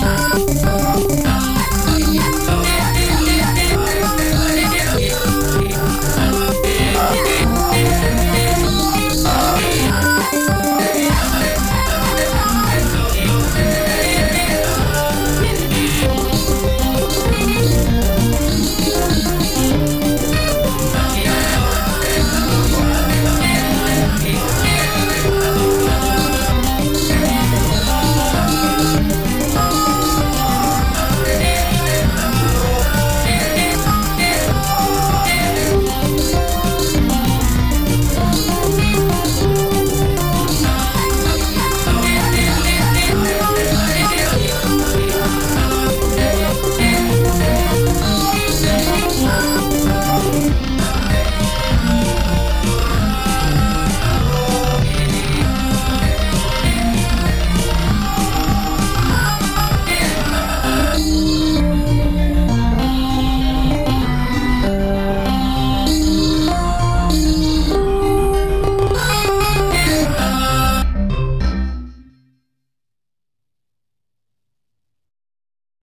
Bye.